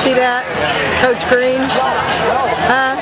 See that? Coach Green? Huh?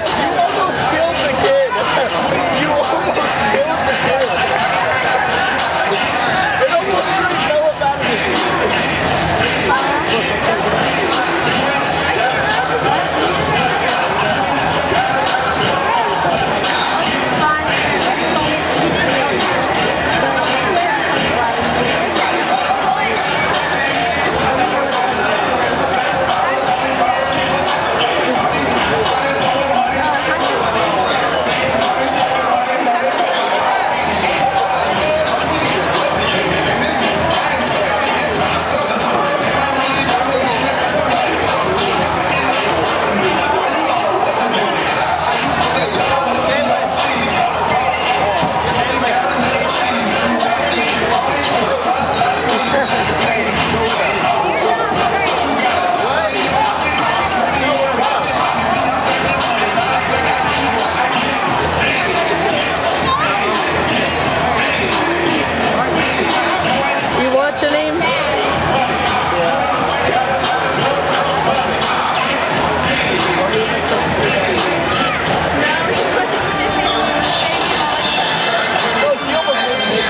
You your name? Coach, you almost made me